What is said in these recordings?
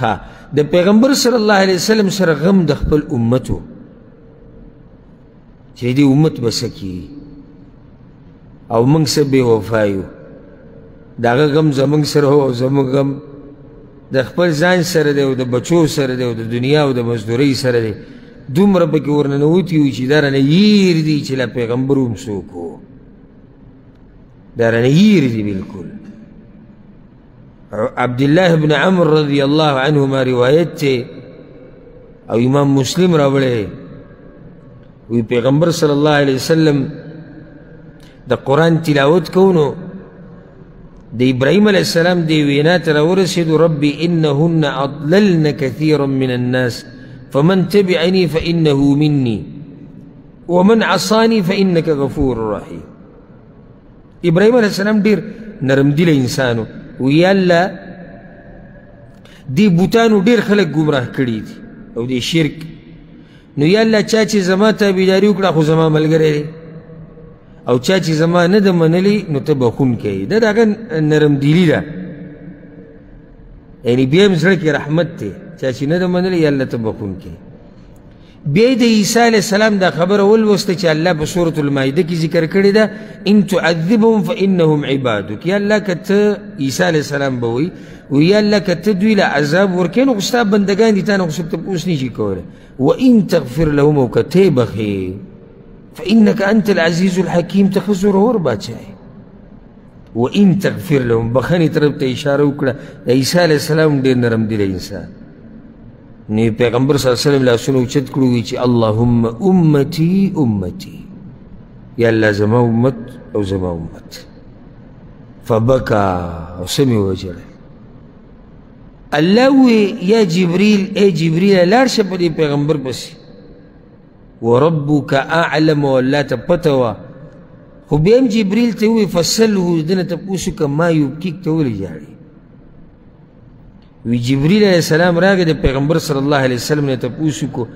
ها د پیغمبر صلی الله علیه وسلم سره غم د خپل امت و چې دې امت به څه کیږي او موږ څه بې وفا یو د هغه غم زموږ سره و او زموږ غم د خپل ځان سره دی او د بچو سره دی او د دنیا او د مزدورۍ سره دی دومره پکې ورننوتي یو چې دا رانه هیر دي چې له پیغمبر هم څوک و دا رانه هیر دي بلکل عبد الله بن عمر رضی الله عنهما روایت ته او امام مسلم راوړی وی پیغمبر صلی الله علیه وسلم د قرآن تلاوت کونو د ابراهیم علیه السلام دی وینا ته راورسېدو رب انهن اضللن کثیرا من الناس فمن تبعنی فانه منی ومن عصانی فانک غفور رحیم ابراهیم علیه السلام ډیر نرم دل انسان و یا الله دې بوتانو ډیر خلک ګمراه کړي دي او دې شرک نو یا الله چا چې زما تابعداري وکړه خو زما ملګری دی او چا چې زما نه ده منلې نو ته بخونکی دا د هغه نرمدیلي ده یعنی بیا هم زړه کې رحمت دی چا چې نه ده منلې یا الله ته بخونکی بیا د عیسی علیه السلام دا خبره ولوسته چې الله په سورة المایده کې ذکر کړې ده ان تعذبهم فانهم عبادک یا الله که ته عیسی علیه السلام به وایي و یا الله که ته دوی له عذاب ورکې نو خو ستا بندګان دي تا نه خو څوک تپوس نه شي کولی و ان تغفر لهم او که ته یې بخښې فانک انت العزیز الحکیم ته ښه زورور باچا یې و ان تغفر لهم بخښنې طرف ته اشاره وکړه د عیسی علیه السلام ډېر نرم دلی انسان نو پیغمبر صلی الله علیه وسلم لاسونه اوچت کړو وی چې اللهم امتی امتی یا الله زما امت او زما امت فبکا او سمې وژړل الله وی یا جبريل اے جبريل لار شه په دې پیغمبر پسې وربک اعلم والله ته پته وه خو بیا هم جبریل ته ووایي فسله دنه تپوس وکړه ما یبکیک ته ولې ژاړې وی جبريل عليه السلام راغی د پیغمبر صلی الله علیه وسلم نه تاسو کو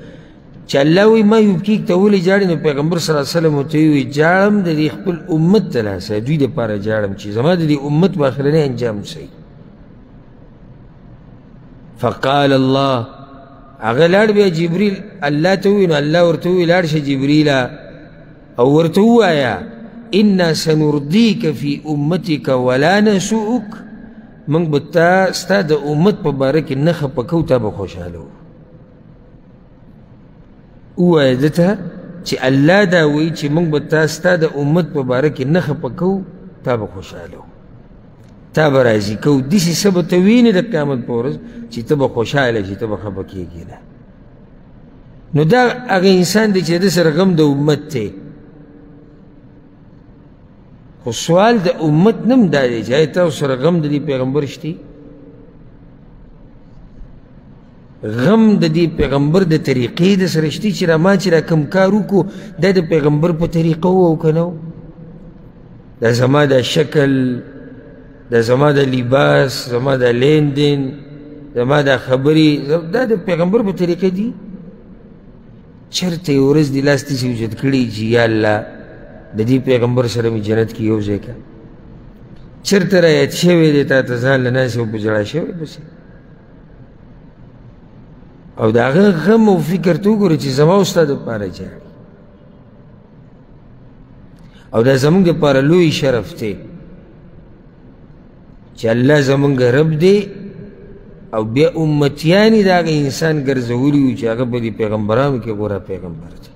چې الله وی ما یو کیک ته ولې جاړې نو پیغمبر صلی الله علیه وسلم ته وی جاړم د خپل امت ته لاسه دوی د پاره جاړم چې زما د امت باخرنه انجام شي فقال الله هغه لاړ بیا جبريل الله ته وی نو الله ورته وی لاړ شه جبريل او ورته وایا ان سنرديك في امتك ولا نسوءك موږ به تا ستا د امت په باره کې نه خفه کوو تا به خوشحاله وو ووایه ده ته چې الله دا وایي چې موږ به تا ستا د امت په باره کې نه خفه کوو تا به خوشحاله وو تا به راضي کوو داسې څه به ته وینې د قیامت په ورځ چې ته به خوشحاله شي ته به خفه کېږې نه نو دا هغه انسان دی چې د سره غم د امت دی خو سوال د امت نم دا دی چې تاسو سره غم د دې پیغمبر شته غم د دې پیغمبر د طریقې د سره شته چې را ما چې را کم کار وکړو دا د پیغمبر په طریقه و او که نه دا زما د شکل دا زما د لباس زما د لین دین زما د خبرې دا د پیغمبر په طریقه دي چرته یو ورځ دې لاس داسې اوچت کړي چې یا الله د دې پیغمبر سره مې جنت کې یو ځای کړه چرته را یاد شوی دی تا ته ځان له ناسې او په ژړا شوی پسې او د هغه غم او فکر ته وګورې چې زما او ستا دپاره ژاړي او دا زمونږ دپاره لوی شرف دی چې الله زمونږ رب دی او بیا امتیان یې د هغه انسان ګرځولي وو چې هغه په دې پیغمبرانو کې غوره پیغمبر دی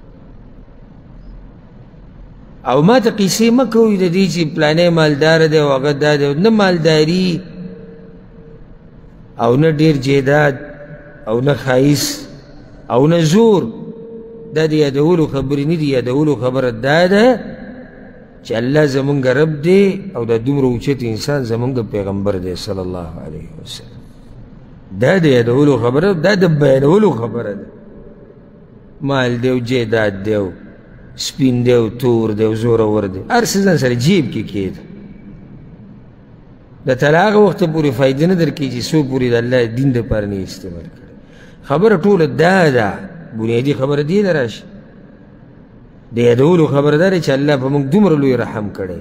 او ما ته قیسې مه کوئ د دې چې پلانی مالدار دی او هغه دا دی نه مالداري او نه ډېر جیداد او نه ښایست او نه زور دا د یادولو خبرې نه دي یادولو خبره دا ده چې الله زمونږ رب دی او دا دومره اوچت انسان زمونږ پیغمبر دی صلی الله علیه وسلم دا د یادولو خبره دا د بیانولو خبره ده مال دی او جیداد دی او سپین دی او تور دی او زورور دی هر څه ځان سره جیب کې کېده د تر هغه وخته پورې فایده نه درکوي چې څو پورې د الله دین دپاره نه استعمال کړي خبره ټوله دا ده بنیادي خبره دې له راشي د یادولو خبرداری چې الله په موږ دومره لوی رحم کړی